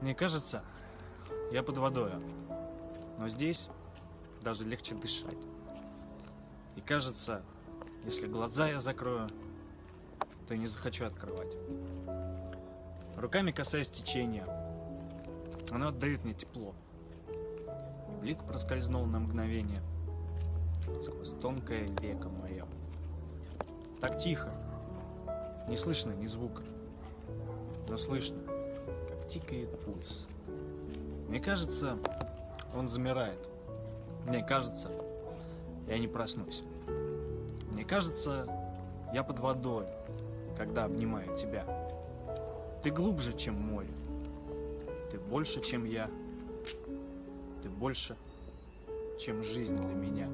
Мне кажется, я под водой, но здесь даже легче дышать. И кажется, если глаза я закрою, то не захочу открывать. Руками касаясь течения, оно отдает мне тепло. И блик проскользнул на мгновение сквозь тонкое веко мое. Так тихо, не слышно ни звука, но слышно, тикает пульс. Мне кажется, он замирает. Мне кажется, я не проснусь. Мне кажется, я под водой, когда обнимаю тебя. Ты глубже, чем море. Ты больше, чем я. Ты больше, чем жизнь для меня.